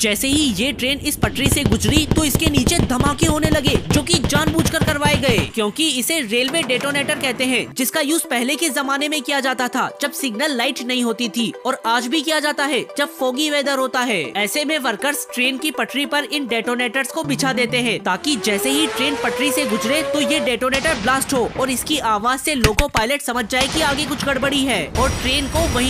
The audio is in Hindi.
जैसे ही ये ट्रेन इस पटरी से गुजरी तो इसके नीचे धमाके होने लगे, जो कि जानबूझकर करवाए गए। क्योंकि इसे रेलवे डेटोनेटर कहते हैं, जिसका यूज़ पहले के जमाने में किया जाता था, जब सिग्नल लाइट नहीं होती थी, और आज भी किया जाता है, जब फोगी वेदर होता है। ऐसे में वर्कर्स ट्रेन की पटरी पर इन डेटोनेटर्स को बिछा देते हैं, ताकि जैसे ही ट्रेन पटरी से गुजरे तो ये डेटोनेटर ब्लास्ट हो, और इसकी आवाज़ से लोको पायलट समझ जाए की आगे कुछ गड़बड़ी है, और ट्रेन को वही